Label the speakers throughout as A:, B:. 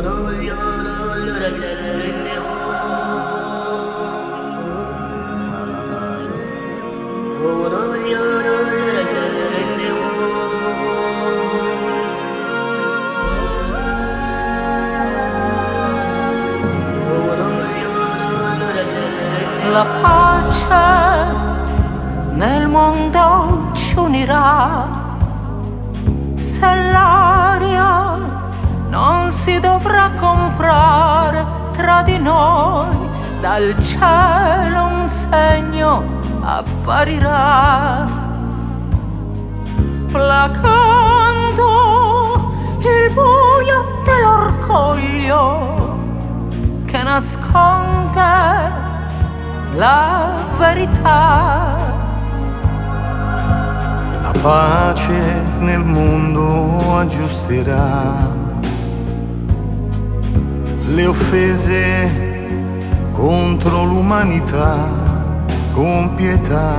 A: La pace nel mondo ci unirà dal cielo un segno apparirà placando il buio dell'orgoglio che nasconde la verità.
B: La pace nel mondo aggiusterà le offese contro l'umanità con pietà.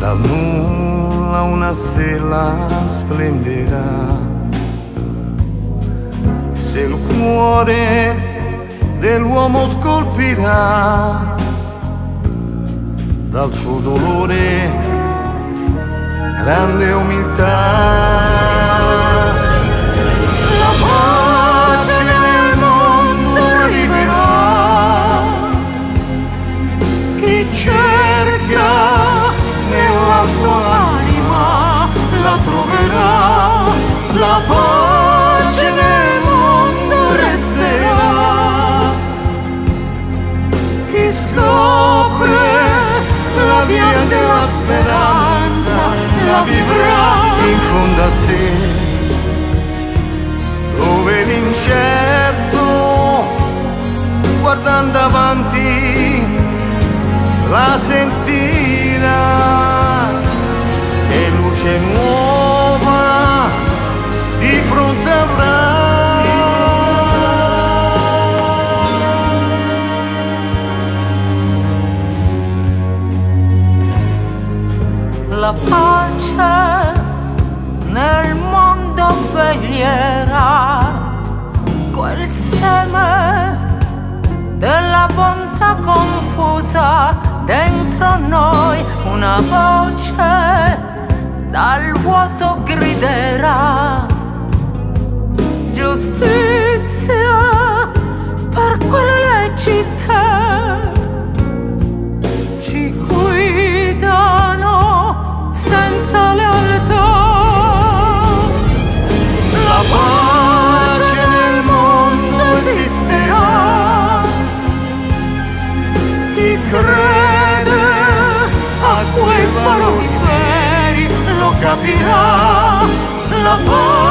B: Dal nulla una stella splenderà. Se il cuore dell'uomo scolpirà dal suo dolore grande umiltà. Fondo a sé dove l'incerto guardando avanti la sentirà e luce nuova di fronte avrà.
A: La pace nel mondo veglierà quel seme della bontà confusa dentro noi una voce dal vuoto griderà giustizia per quelle leggi che
B: crede a quei valori veri lo capirà. La pace